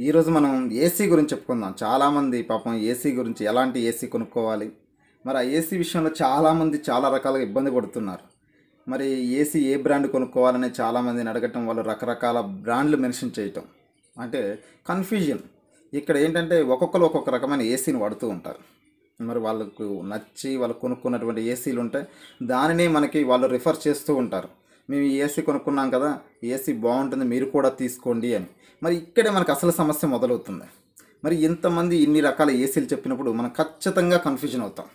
ఈరోజు మనం ఏసీ గురించి చెప్పుకుందాం. చాలామంది పాపం ఏసీ గురించి ఎలాంటి ఏసీ కొనుక్కోవాలి? మరి ఆ ఏసీ విషయంలో చాలామంది చాలా రకాలుగా ఇబ్బంది పడుతున్నారు. మరి ఏసీ ఏ బ్రాండ్ కొనుక్కోవాలని చాలామందిని అడగటం వాళ్ళు రకరకాల బ్రాండ్లు మెన్షన్ చేయటం. అంటే కన్ఫ్యూజన్. ఇక్కడ ఏంటంటే ఒక్కొక్కరు ఒక్కొక్క రకమైన ఏసీని వాడుతూ ఉంటారు. మరి వాళ్ళకు నచ్చి వాళ్ళు కొనుక్కున్నటువంటి ఏసీలు ఉంటాయి దానినే మనకి వాళ్ళు రిఫర్ చేస్తూ ఉంటారు. మేము ఈ ఏసీ కొనుక్కున్నాం కదా ఏసీ బాగుంటుంది మీరు కూడా తీసుకోండి అని. మరి ఇక్కడే మనకు అసలు సమస్య మొదలవుతుంది. మరి ఇంతమంది ఇన్ని రకాల ఏసీలు చెప్పినప్పుడు మనం ఖచ్చితంగా కన్ఫ్యూజన్ అవుతాం.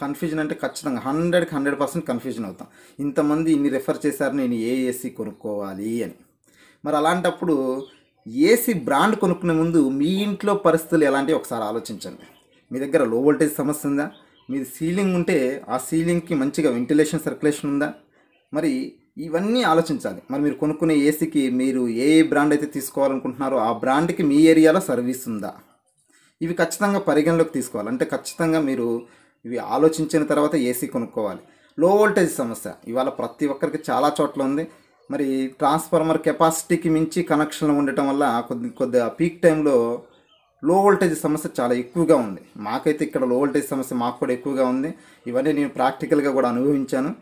కన్ఫ్యూజన్ అంటే ఖచ్చితంగా హండ్రెడ్కి హండ్రెడ్ పర్సెంట్ కన్ఫ్యూజన్ అవుతాం. ఇంతమంది ఇన్ని రెఫర్ చేశారు నేను ఏ ఏసీ కొనుక్కోవాలి అని. మరి అలాంటప్పుడు ఏసీ బ్రాండ్ కొనుక్కునే ముందు మీ ఇంట్లో పరిస్థితులు ఎలాంటివి ఒకసారి ఆలోచించండి. మీ దగ్గర లో వోల్టేజ్ సమస్య ఉందా? మీది సీలింగ్ ఉంటే ఆ సీలింగ్కి మంచిగా వెంటిలేషన్ సర్క్యులేషన్ ఉందా? మరి ఇవన్నీ ఆలోచించాలి. మరి మీరు కొనుక్కునే ఏసీకి మీరు ఏ ఏ బ్రాండ్ అయితే తీసుకోవాలనుకుంటున్నారో ఆ బ్రాండ్కి మీ ఏరియాలో సర్వీస్ ఉందా? ఇవి ఖచ్చితంగా పరిగణలోకి తీసుకోవాలి. అంటే ఖచ్చితంగా మీరు ఇవి ఆలోచించిన తర్వాత ఏసీ కొనుక్కోవాలి. లో వోల్టేజ్ సమస్య. ఇవాళ ప్రతి ఒక్కరికి చాలా చోట్ల ఉంది. మరి ట్రాన్స్ఫార్మర్ కెపాసిటీకి మించి కనెక్షన్లు ఉండటం వల్ల కొద్ది కొద్దిగా పీక్ టైంలో లో వోల్టేజ్ సమస్య చాలా ఎక్కువగా ఉంది. మాకైతే ఇక్కడ లో వోల్టేజ్ సమస్య మాకు కూడా ఎక్కువగా ఉంది. ఇవన్నీ నేను ప్రాక్టికల్గా కూడా అనుభవించాను.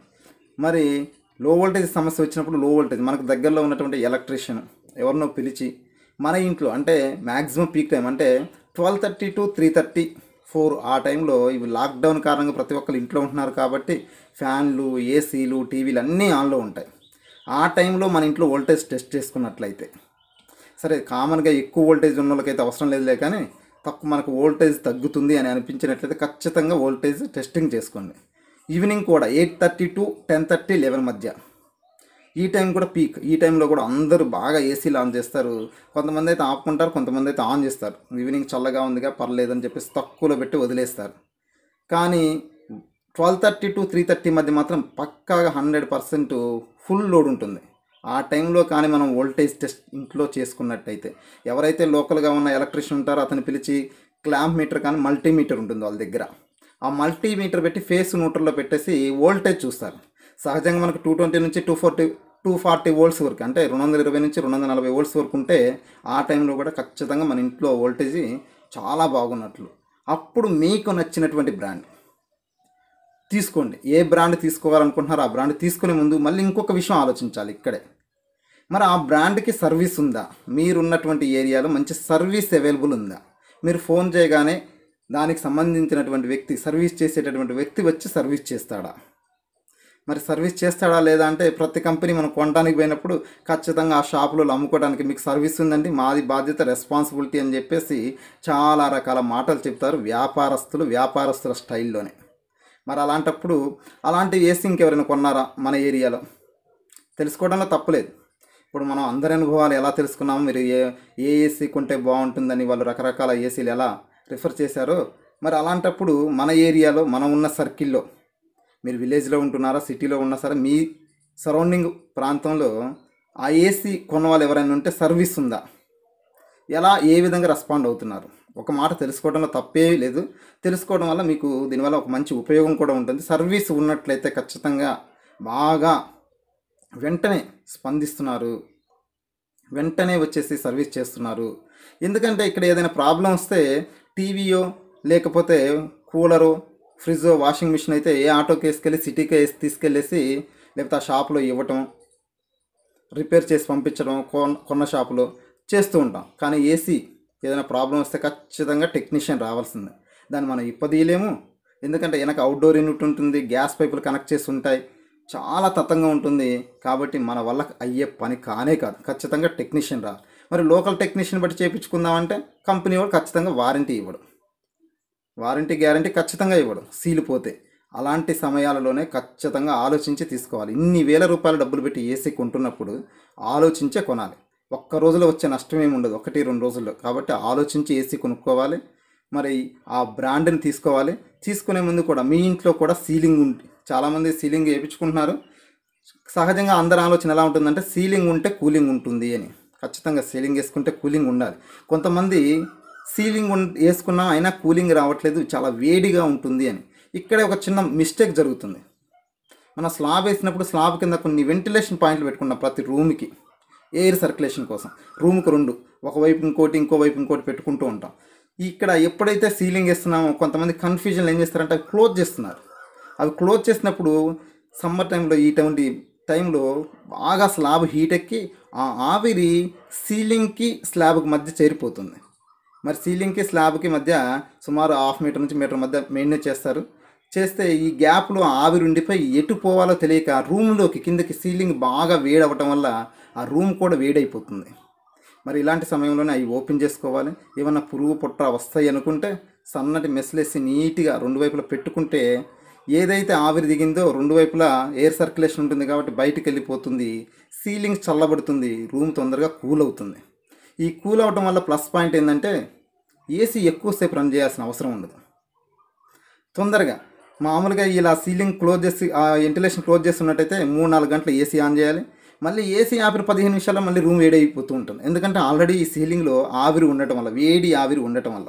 మరి లో వోల్టేజ్ సమస్య వచ్చినప్పుడు లో వోల్టేజ్ మనకు దగ్గరలో ఉన్నటువంటి ఎలక్ట్రీషియన్ ఎవరినో పిలిచి మన ఇంట్లో అంటే మ్యాక్సిమం పీక్ టైం అంటే twelve thirty to three thirty four ఆ టైంలో ఇవి లాక్డౌన్ కారణంగా ప్రతి ఒక్కరు ఇంట్లో ఉంటున్నారు కాబట్టి ఫ్యాన్లు ఏసీలు టీవీలు అన్నీ ఆన్లో ఉంటాయి. ఆ టైంలో మన ఇంట్లో వోల్టేజ్ టెస్ట్ చేసుకున్నట్లయితే. సరే కామన్గా ఎక్కువ వోల్టేజ్ ఉన్న వాళ్ళకైతే అవసరం లేదులే కానీ తక్కువ మనకు వోల్టేజ్ తగ్గుతుంది అని అనిపించినట్లయితే ఖచ్చితంగా వోల్టేజ్ టెస్టింగ్ చేసుకోండి. ఈవినింగ్ కూడా eight thirty to ten thirty eleven మధ్య. ఈ టైం కూడా పీక్. ఈ టైంలో కూడా అందరూ బాగా ఏసీలు ఆన్ చేస్తారు. కొంతమంది అయితే ఆపుకుంటారు కొంతమంది అయితే ఆన్ చేస్తారు. ఈవినింగ్ చల్లగా ఉందిగా పర్లేదని చెప్పేసి తక్కువలో పెట్టి వదిలేస్తారు. కానీ twelve thirty to three thirty మధ్య మాత్రం పక్కాగా హండ్రెడ్ పర్సెంట్ ఫుల్ లోడ్ ఉంటుంది. ఆ టైంలో కానీ మనం వోల్టేజ్ టెస్ట్ ఇంట్లో చేసుకున్నట్టయితే. ఎవరైతే లోకల్గా ఉన్న ఎలక్ట్రీషియన్ ఉంటారో అతను పిలిచి క్లాంప్ మీటర్ కానీ మల్టీమీటర్ ఉంటుంది వాళ్ళ దగ్గర. ఆ మల్టీమీటర్ పెట్టి ఫేస్ న్యూట్రల్లో పెట్టేసి వోల్టేజ్ చూస్తారు. సహజంగా మనకు టూ ట్వంటీ నుంచి two forty two forty volts వరకు అంటే రెండు వందల ఇరవై నుంచి రెండు వందల నలభై వోల్ట్స్ వరకు ఉంటే ఆ టైంలో కూడా ఖచ్చితంగా మన ఇంట్లో వోల్టేజ్ చాలా బాగున్నట్లు. అప్పుడు మీకు నచ్చినటువంటి బ్రాండ్ తీసుకోండి. ఏ బ్రాండ్ తీసుకోవాలనుకుంటున్నారో ఆ బ్రాండ్ తీసుకునే ముందు మళ్ళీ ఇంకొక విషయం ఆలోచించాలి ఇక్కడే. మరి ఆ బ్రాండ్కి సర్వీస్ ఉందా? మీరున్నటువంటి ఏరియాలో మంచి సర్వీస్ అవైలబుల్ ఉందా? మీరు ఫోన్ చేయగానే దానికి సంబంధించినటువంటి వ్యక్తి సర్వీస్ చేసేటటువంటి వ్యక్తి వచ్చి సర్వీస్ చేస్తాడా? మరి సర్వీస్ చేస్తాడా లేదా అంటే ప్రతి కంపెనీ మనం కొనడానికి పోయినప్పుడు ఖచ్చితంగా ఆ షాపులో అమ్ముకోవడానికి మీకు సర్వీస్ ఉందండి మాది బాధ్యత రెస్పాన్సిబిలిటీ అని చెప్పేసి చాలా రకాల మాటలు చెప్తారు వ్యాపారస్తులు వ్యాపారస్తుల స్టైల్లోనే. మరి అలాంటప్పుడు అలాంటి ఏసీ ఇంకెవరైనా కొన్నారా మన ఏరియాలో? తెలుసుకోవడంలో తప్పులేదు. ఇప్పుడు మనం అందరి అనుభవాలు ఎలా తెలుసుకున్నాము మీరు ఏ ఏ ఏసీ కొంటే బాగుంటుందని వాళ్ళు రకరకాల ఏసీలు ఎలా రిఫర్ చేశారో మరి అలాంటప్పుడు మన ఏరియాలో మనం ఉన్న సర్కిల్లో మీరు విలేజ్లో ఉంటున్నారా సిటీలో ఉన్నా సరే మీ సరౌండింగ్ ప్రాంతంలో ఆ ఏసీ కొన్న వాళ్ళు ఎవరైనా ఉంటే సర్వీస్ ఉందా? ఎలా ఏ విధంగా రెస్పాండ్ అవుతున్నారు? ఒక మాట తెలుసుకోవడంలో తప్పే లేదు. తెలుసుకోవడం వల్ల మీకు దీనివల్ల ఒక మంచి ఉపయోగం కూడా ఉంటుంది. సర్వీస్ ఉన్నట్లయితే ఖచ్చితంగా బాగా వెంటనే స్పందిస్తున్నారు. వెంటనే వచ్చేసి సర్వీస్ చేస్తున్నారు. ఎందుకంటే ఇక్కడ ఏదైనా ప్రాబ్లం వస్తే టీవీయో లేకపోతే కూలరు ఫ్రిడ్జ్ వాషింగ్ మిషన్ అయితే ఏ ఆటోకి వేసుకెళ్ళి సిటీకి వేసి తీసుకెళ్ళేసి లేకపోతే ఆ షాప్లో ఇవ్వటం రిపేర్ చేసి పంపించడం కొన్న కొన్న షాపులో చేస్తూ ఉంటాం. కానీ ఏసీ ఏదైనా ప్రాబ్లం వస్తే ఖచ్చితంగా టెక్నీషియన్ రావాల్సిందే. దాన్ని మనం ఇప్పదీయలేము. ఎందుకంటే వెనక అవుట్డోర్ యూనిట్ ఉంటుంది గ్యాస్ పైపులు కనెక్ట్ చేసి ఉంటాయి. చాలా తతంగా ఉంటుంది. కాబట్టి మన వల్ల అయ్యే పని కానే కాదు. ఖచ్చితంగా టెక్నీషియన్ రావాలి. మరి లోకల్ టెక్నీషియన్ బట్టి చేయించుకుందామంటే కంపెనీ వాడు ఖచ్చితంగా వారంటీ ఇవ్వడు. వారంటీ గ్యారంటీ ఖచ్చితంగా ఇవ్వడు. సీలు పోతే అలాంటి సమయాలలోనే ఖచ్చితంగా ఆలోచించి తీసుకోవాలి. ఇన్ని వేల రూపాయలు డబ్బులు పెట్టి ఏసీ కొంటున్నప్పుడు ఆలోచించే కొనాలి. ఒక్క రోజులో వచ్చే నష్టం ఏమి ఉండదు. ఒకటి రెండు రోజుల్లో. కాబట్టి ఆలోచించి ఏసీ కొనుక్కోవాలి. మరి ఆ బ్రాండ్ని తీసుకోవాలి. తీసుకునే ముందు కూడా మీ ఇంట్లో కూడా సీలింగ్ ఉంటే చాలామంది సీలింగ్ వేయించుకుంటున్నారు. సహజంగా అందరి ఆలోచన ఎలా ఉంటుందంటే సీలింగ్ ఉంటే కూలింగ్ ఉంటుంది అని. ఖచ్చితంగా సీలింగ్ వేసుకుంటే కూలింగ్ ఉండాలి. కొంతమంది సీలింగ్ వేసుకున్నా అయినా కూలింగ్ రావట్లేదు చాలా వేడిగా ఉంటుంది అని. ఇక్కడే ఒక చిన్న మిస్టేక్ జరుగుతుంది. మన స్లాబ్ వేసినప్పుడు స్లాబ్ కింద కొన్ని వెంటిలేషన్ పాయింట్లు పెట్టుకున్నాం ప్రతి రూమ్కి. ఎయిర్ సర్క్యులేషన్ కోసం. రూమ్కి రెండు. ఒకవైపు ఇంకోటి ఇంకోవైపు ఇంకోటి పెట్టుకుంటూ ఉంటాం. ఇక్కడ ఎప్పుడైతే సీలింగ్ వేస్తున్నామో కొంతమంది కన్ఫ్యూజన్లు ఏం చేస్తారంటే అవి క్లోజ్ చేస్తున్నారు. అవి క్లోజ్ చేసినప్పుడు సమ్మర్ టైంలో ఇటువంటి టైంలో బాగా స్లాబ్ హీట్ ఎక్కి ఆ ఆవిరి సీలింగ్కి స్లాబ్కి మధ్య చేరిపోతుంది. మరి సీలింగ్కి స్లాబ్కి మధ్య సుమారు హాఫ్ మీటర్ నుంచి మీటర్ మధ్య మెయింటైన్ చేస్తారు. చేస్తే ఈ గ్యాప్లో ఆవిరి ఉండిపోయి ఎటు పోవాలో తెలియక రూమ్లోకి కిందకి సీలింగ్ బాగా వేడవటం వల్ల ఆ రూమ్ కూడా వేడైపోతుంది. మరి ఇలాంటి సమయంలోనే అవి ఓపెన్ చేసుకోవాలి. ఏమన్నా పురుగు పొట్ట వస్తాయి అనుకుంటే సన్నటి మెస్లేసి నీట్గా రెండు వైపులా పెట్టుకుంటే ఏదైతే ఆవిరి దిగిందో రెండు వైపులా ఎయిర్ సర్క్యులేషన్ ఉంటుంది కాబట్టి బయటికి వెళ్ళిపోతుంది. సీలింగ్ చల్లబడుతుంది. రూమ్ తొందరగా కూల్ అవుతుంది. ఈ కూల్ అవటం వల్ల ప్లస్ పాయింట్ ఏంటంటే ఏసీ ఎక్కువసేపు రన్ చేయాల్సిన అవసరం ఉండదు. తొందరగా మామూలుగా ఇలా సీలింగ్ క్లోజ్ చేసి ఆ వెంటిలేషన్ క్లోజ్ చేస్తున్నట్టయితే మూడు నాలుగు గంటలు ఏసీ ఆన్ చేయాలి. మళ్ళీ ఏసీ ఆవిరి పదిహేను నిమిషాల్లో మళ్ళీ రూమ్ వేడి అయిపోతూ ఉంటుంది. ఎందుకంటే ఆల్రెడీ ఈ సీలింగ్లో ఆవిరి ఉండటం వల్ల వేడి ఆవిరి ఉండటం వల్ల.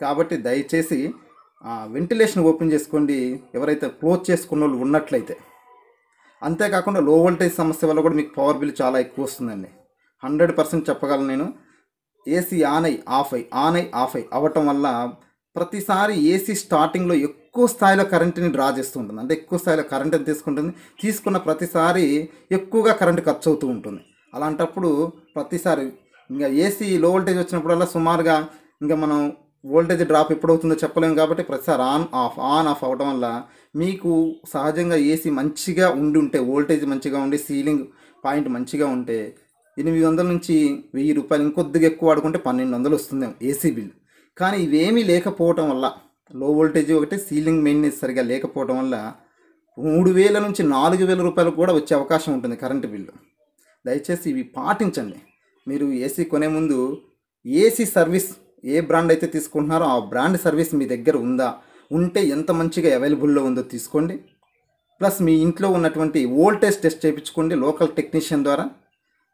కాబట్టి దయచేసి వెంటిలేషన్ ఓపెన్ చేసుకోండి. ఎవరైతే క్లోజ్ చేసుకున్న వాళ్ళు ఉన్నట్లయితే. అంతేకాకుండా లో వోల్టేజ్ సమస్య వల్ల కూడా మీకు పవర్ బిల్ చాలా ఎక్కువ వస్తుందండి. హండ్రెడ్ పర్సెంట్ చెప్పగలను నేను. ఏసీ ఆన్ అయి ఆఫ్ అయి ఆన్ అయి ఆఫ్ అయి అవ్వటం వల్ల ప్రతిసారి ఏసీ స్టార్టింగ్లో ఎక్కువ స్థాయిలో కరెంటుని డ్రా చేస్తూ ఉంటుంది. అంటే ఎక్కువ స్థాయిలో కరెంటుని తీసుకుంటుంది? తీసుకున్న ప్రతిసారి ఎక్కువగా కరెంటు ఖర్చు అవుతూ ఉంటుంది. అలాంటప్పుడు ప్రతిసారి ఇంకా ఏసీ లో వోల్టేజ్ వచ్చినప్పుడల్లా సుమారుగా ఇంకా మనం వోల్టేజ్ డ్రాప్ ఎప్పుడవుతుందో చెప్పలేము కాబట్టి ప్రతిసారి ఆన్ ఆఫ్ ఆన్ ఆఫ్ అవ్వడం వల్ల మీకు సహజంగా ఏసీ మంచిగా ఉండి ఉంటే వోల్టేజ్ మంచిగా ఉండి సీలింగ్ పాయింట్ మంచిగా ఉంటే ఎనిమిది వందల నుంచి వెయ్యి రూపాయలు ఇంకొద్దిగా ఎక్కువ వాడుకుంటే పన్నెండు వందలు వస్తుంది ఏసీ బిల్. కానీ ఇవేమీ లేకపోవటం వల్ల లో వోల్టేజ్ ఒకటి సీలింగ్ మెయింటెనెన్స్ సరిగా లేకపోవడం వల్ల మూడు వేల నుంచి నాలుగు వేల రూపాయలు కూడా వచ్చే అవకాశం ఉంటుంది కరెంటు బిల్లు దయచేసి ఇవి పాటించండి. మీరు ఏసీ కొనే ముందు ఏసీ సర్వీస్ ఏ బ్రాండ్ అయితే తీసుకుంటున్నారో ఆ బ్రాండ్ సర్వీస్ మీ దగ్గర ఉందా? ఉంటే ఎంత మంచిగా అవైలబుల్లో ఉందో తీసుకోండి. ప్లస్ మీ ఇంట్లో ఉన్నటువంటి వోల్టేజ్ టెస్ట్ చేయించుకోండి లోకల్ టెక్నీషియన్ ద్వారా.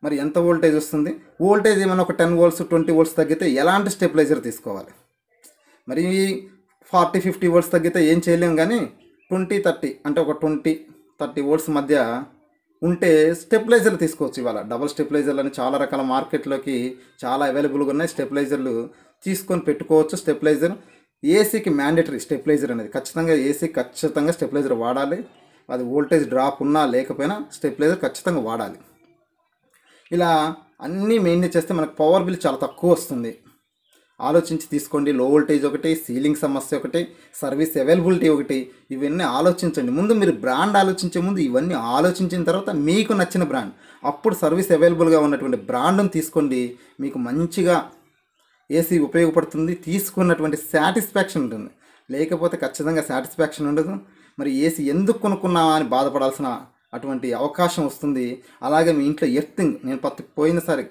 మరి ఎంత వోల్టేజ్ వస్తుంది? వోల్టేజ్ ఏమైనా ఒక టెన్ వోల్ట్స్ ట్వంటీ వోల్ట్స్ తగ్గితే ఎలాంటి స్టెబిలైజర్ తీసుకోవాలి? మరి ఫార్టీ ఫిఫ్టీ వోల్ట్స్ తగ్గితే ఏం చేయలేం కానీ ట్వంటీ థర్టీ అంటే ఒక ట్వంటీ థర్టీ వోల్ట్స్ మధ్య ఉంటే స్టెబిలైజర్లు తీసుకోవచ్చు ఇవాళ. డబల్ స్టెబిలైజర్లు అని చాలా రకాల మార్కెట్లోకి చాలా అవైలబుల్గా ఉన్నాయి. స్టెబిలైజర్లు తీసుకొని పెట్టుకోవచ్చు స్టెబిలైజర్. ఏసీకి మ్యాండేటరీ స్టెబిలైజర్ అనేది ఖచ్చితంగా ఏసీ ఖచ్చితంగా స్టెబిలైజర్ వాడాలి. అది వోల్టేజ్ డ్రాప్ ఉన్నా లేకపోయినా స్టెబిలైజర్ ఖచ్చితంగా వాడాలి. ఇలా అన్నీ మెయింటైన్ చేస్తే మనకు పవర్ బిల్ చాలా తక్కువ వస్తుంది. ఆలోచించి తీసుకోండి. లో వోల్టేజ్ ఒకటి సీలింగ్ సమస్య ఒకటి సర్వీస్ అవైలబిలిటీ ఒకటి ఇవన్నీ ఆలోచించండి. ముందు మీరు బ్రాండ్ ఆలోచించే ముందు ఇవన్నీ ఆలోచించిన తర్వాత మీకు నచ్చిన బ్రాండ్. అప్పుడు సర్వీస్ అవైలబుల్గా ఉన్నటువంటి బ్రాండ్ను తీసుకోండి. మీకు మంచిగా ఏసీ ఉపయోగపడుతుంది తీసుకున్నటువంటి సాటిస్ఫాక్షన్ ఉంటుంది. లేకపోతే ఖచ్చితంగా సాటిస్ఫాక్షన్ ఉండదు. మరి ఏసీ ఎందుకు కొనుక్కున్నావా అని బాధపడాల్సిన అటువంటి అవకాశం వస్తుంది. అలాగే మీ ఇంట్లో ఎర్తింగ్ నేను పత్తి పోయినసారి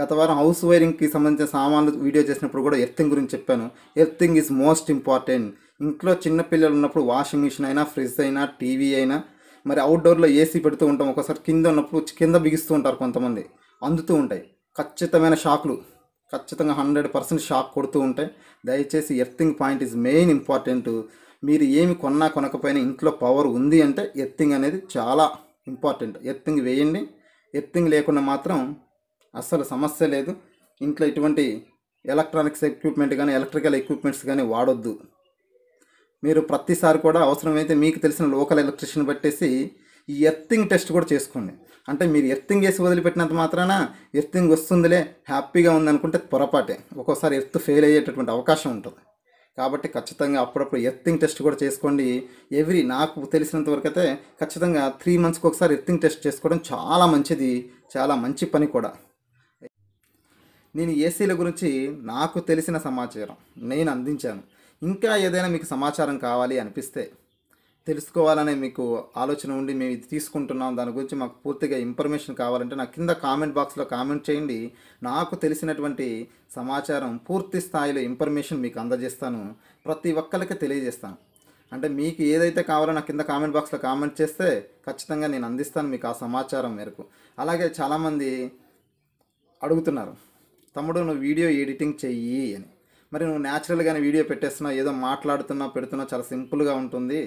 గత వారం హౌస్ వైరింగ్కి సంబంధించిన సామాన్లు వీడియో చేసినప్పుడు కూడా ఎర్తింగ్ గురించి చెప్పాను. Earthing is most important. ఇంట్లో చిన్నపిల్లలు ఉన్నప్పుడు వాషింగ్ మిషన్ అయినా ఫ్రిడ్జ్ అయినా టీవీ అయినా మరి అవుట్డోర్లో ఏసీ పెడుతూ ఉంటాం. ఒకసారి కింద ఉన్నప్పుడు కింద బిగిస్తూ ఉంటారు కొంతమంది. అందుతూ ఉంటాయి. ఖచ్చితమైన షాక్లు. ఖచ్చితంగా హండ్రెడ్ పర్సెంట్ షాక్ కొడుతూ ఉంటాయి దయచేసి earthing point is main important. మీరు ఏమి కొన్నా కొనకపోయినా ఇంట్లో పవర్ ఉంది అంటే ఎర్తింగ్ అనేది చాలా ఇంపార్టెంట్. ఎర్తింగ్ వేయండి. ఎర్తింగ్ లేకుండా మాత్రం అస్సలు సమస్య లేదు. ఇంట్లో ఎటువంటి ఎలక్ట్రానిక్స్ ఎక్విప్మెంట్ కానీ ఎలక్ట్రికల్ ఎక్విప్మెంట్స్ కానీ వాడొద్దు. మీరు ప్రతిసారి కూడా అవసరమైతే మీకు తెలిసిన లోకల్ ఎలక్ట్రిషియన్ పెట్టేసి ఈ ఎర్తింగ్ టెస్ట్ కూడా చేసుకోండి. అంటే మీరు ఎర్తింగ్ వేసి వదిలిపెట్టినంత మాత్రాన ఎర్తింగ్ వస్తుందిలే హ్యాపీగా ఉందనుకుంటే పొరపాటే. ఒక్కోసారి ఎర్త్ ఫెయిల్ అయ్యేటటువంటి అవకాశం ఉంటుంది. కాబట్టి ఖచ్చితంగా అప్పుడప్పుడు ఎర్తింగ్ టెస్ట్ కూడా చేసుకోండి. ఎవ్రీ నాకు తెలిసినంత వరకు అయితే ఖచ్చితంగా త్రీ మంత్స్కి ఒకసారి ఎర్తింగ్ టెస్ట్ చేసుకోవడం చాలా మంచిది చాలా మంచి పని కూడా. నేను ఏసీల గురించి నాకు తెలిసిన సమాచారం నేను అందించాను. ఇంకా ఏదైనా మీకు సమాచారం కావాలి అనిపిస్తే తెలుసుకోవాలనే మీకు ఆలోచన ఉండి మేము ఇది తీసుకుంటున్నాం. దాని గురించి మాకు పూర్తిగా ఇన్ఫర్మేషన్ కావాలంటే నా కింద కామెంట్ బాక్స్లో కామెంట్ చేయండి. నాకు తెలిసినటువంటి సమాచారం పూర్తి స్థాయిలో ఇన్ఫర్మేషన్ మీకు అందజేస్తాను. ప్రతి ఒక్కరికి తెలియజేస్తాను. అంటే మీకు ఏదైతే కావాలో నా కింద కామెంట్ బాక్స్లో కామెంట్ చేస్తే ఖచ్చితంగా నేను అందిస్తాను మీకు ఆ సమాచారం మేరకు. అలాగే చాలామంది అడుగుతున్నారు తమ్ముడు నువ్వు వీడియో ఎడిటింగ్ చెయ్యి అని. మరి నువ్వు న్యాచురల్గానే వీడియో పెట్టేస్తున్నావు ఏదో మాట్లాడుతున్నా పెడుతున్నా చాలా సింపుల్గా ఉంటుంది.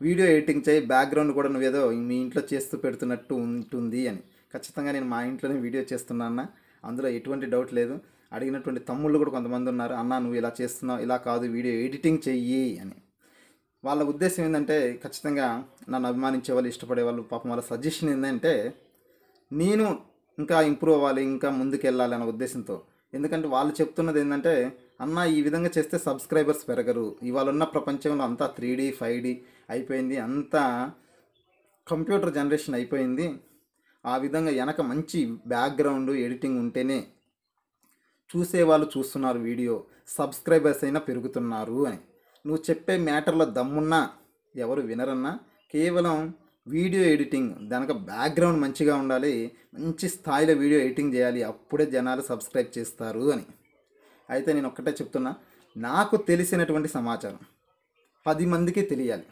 వీడియో ఎడిటింగ్ చేయి బ్యాక్గ్రౌండ్ కూడా నువ్వేదో మీ ఇంట్లో చేస్తూ పెడుతున్నట్టు ఉంటుంది అని. ఖచ్చితంగా నేను మా ఇంట్లోనే వీడియో చేస్తున్నా అన్న. అందులో ఎటువంటి డౌట్ లేదు. అడిగినటువంటి తమ్ముళ్ళు కూడా కొంతమంది ఉన్నారు. అన్న నువ్వు ఇలా చేస్తున్నావు ఇలా కాదు వీడియో ఎడిటింగ్ చెయ్యి అని. వాళ్ళ ఉద్దేశం ఏంటంటే ఖచ్చితంగా నన్ను అభిమానించే వాళ్ళు ఇష్టపడే వాళ్ళు పాపం వాళ్ళ సజెషన్ ఏంటంటే నేను ఇంకా ఇంప్రూవ్ అవ్వాలి ఇంకా ముందుకు వెళ్ళాలి అనే ఉద్దేశంతో. ఎందుకంటే వాళ్ళు చెప్తున్నది ఏంటంటే అన్న ఈ విధంగా చేస్తే సబ్స్క్రైబర్స్ పెరగరు. ఇవాళ ఉన్న ప్రపంచంలో అంతా త్రీ డీ ఫైవ్ డీ అయిపోయింది. అంతా కంప్యూటర్ జనరేషన్ అయిపోయింది. ఆ విధంగా వెనక మంచి బ్యాక్గ్రౌండ్ ఎడిటింగ్ ఉంటేనే చూసేవాళ్ళు చూస్తున్నారు వీడియో. సబ్స్క్రైబర్స్ అయినా పెరుగుతున్నారు అని. నువ్వు చెప్పే మ్యాటర్లో దమ్మున్నా ఎవరు వినరన్నా కేవలం వీడియో ఎడిటింగ్ దానికి బ్యాక్గ్రౌండ్ మంచిగా ఉండాలి మంచి స్థాయిలో వీడియో ఎడిటింగ్ చేయాలి అప్పుడే జనాలు సబ్స్క్రైబ్ చేస్తారు అని. అయితే నేను ఒక్కటే చెప్తున్నా నాకు తెలిసినటువంటి సమాచారం పది మందికి తెలియాలి.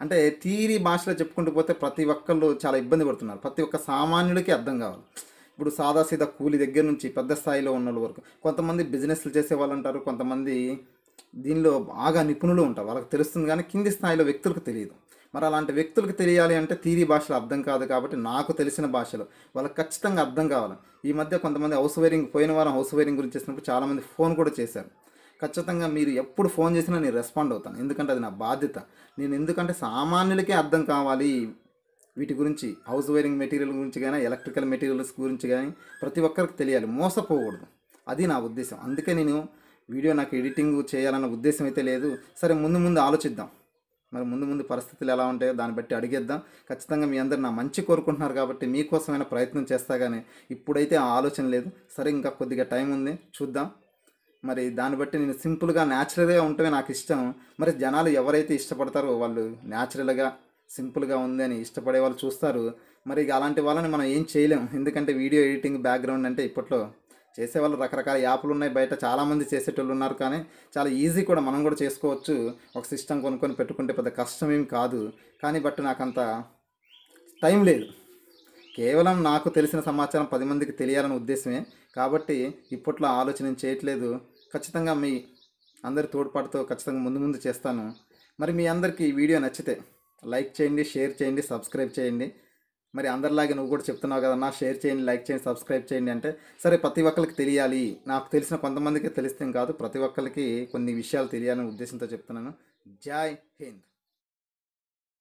అంటే థీరీ భాషలో చెప్పుకుంటూ పోతే ప్రతి ఒక్కళ్ళు చాలా ఇబ్బంది పడుతున్నారు. ప్రతి ఒక్క సామాన్యుడికి అర్థం కావాలి. ఇప్పుడు సాదాసీదా కూలి దగ్గర నుంచి పెద్ద స్థాయిలో ఉన్న వరకు కొంతమంది బిజినెస్లు చేసే వాళ్ళు ఉంటారు కొంతమంది దీనిలో బాగా నిపుణులు ఉంటారు. వాళ్ళకి తెలుస్తుంది కానీ కింది స్థాయిలో వ్యక్తులకు తెలియదు. మరి అలాంటి వ్యక్తులకు తెలియాలి అంటే తీరీ భాషలో అర్థం కాదు కాబట్టి నాకు తెలిసిన భాషలో వాళ్ళకి ఖచ్చితంగా అర్థం కావాలి. ఈ మధ్య కొంతమంది హౌస్ వైరింగ్ పోయిన వారం హౌస్ వైరింగ్ గురించి చేసినప్పుడు చాలామంది ఫోన్ కూడా చేశారు. ఖచ్చితంగా మీరు ఎప్పుడు ఫోన్ చేసినా నేను రెస్పాండ్ అవుతాను. ఎందుకంటే అది నా బాధ్యత. నేను ఎందుకంటే సామాన్యులకే అర్థం కావాలి. వీటి గురించి హౌస్ వైరింగ్ మెటీరియల్ గురించి కానీ ఎలక్ట్రికల్ మెటీరియల్స్ గురించి కానీ ప్రతి ఒక్కరికి తెలియాలి. మోసపోకూడదు. అది నా ఉద్దేశం. అందుకే నేను వీడియో నాకు ఎడిటింగ్ చేయాలన్న ఉద్దేశం అయితే లేదు. సరే ముందు ముందు ఆలోచిద్దాం. మరి ముందు ముందు పరిస్థితులు ఎలా ఉంటాయో దాన్ని బట్టి అడిగేద్దాం. ఖచ్చితంగా మీ అందరు నా మంచి కోరుకుంటున్నారు కాబట్టి మీకోసమైనా ప్రయత్నం చేస్తా కానీ ఇప్పుడైతే ఆ ఆలోచన లేదు. సరే ఇంకా కొద్దిగా టైం ఉంది. చూద్దాం. మరి దాన్ని బట్టి నేను సింపుల్గా న్యాచురల్గా ఉంటే నాకు ఇష్టం. మరి జనాలు ఎవరైతే ఇష్టపడతారో వాళ్ళు న్యాచురల్గా సింపుల్గా ఉంది అని ఇష్టపడే వాళ్ళు చూస్తారు. మరి ఇక అలాంటి వాళ్ళని మనం ఏం చేయలేం. ఎందుకంటే వీడియో ఎడిటింగ్ బ్యాక్గ్రౌండ్ అంటే ఇప్పట్లో చేసేవాళ్ళు రకరకాల యాప్లు ఉన్నాయి. బయట చాలామంది చేసేటోళ్ళు ఉన్నారు. కానీ చాలా ఈజీ కూడా మనం కూడా చేసుకోవచ్చు. ఒక సిస్టమ్ కొనుక్కొని పెట్టుకుంటే పెద్ద కష్టం ఏమి కాదు. కానీ బట్ నాకు అంత టైం లేదు. కేవలం నాకు తెలిసిన సమాచారం పది మందికి తెలియాలనే ఉద్దేశమే. కాబట్టి ఇప్పట్లో ఆలోచన నేను చేయట్లేదు. ఖచ్చితంగా మీ అందరి తోడ్పాటుతో ఖచ్చితంగా ముందు ముందు చేస్తాను. మరి మీ అందరికీ ఈ వీడియో నచ్చితే లైక్ చేయండి షేర్ చేయండి సబ్స్క్రైబ్ చేయండి. మరి అందరిలాగే నువ్వు కూడా చెప్తున్నావు కదన్నా షేర్ చేయండి లైక్ చేయండి సబ్స్క్రైబ్ చేయండి అంటే సరే ప్రతి ఒక్కరికి తెలియాలి. నాకు తెలిసిన కొంతమందికి తెలిస్తే కాదు ప్రతి ఒక్కరికి కొన్ని విషయాలు తెలియాలనే ఉద్దేశంతో చెప్తున్నాను. జై హింద్.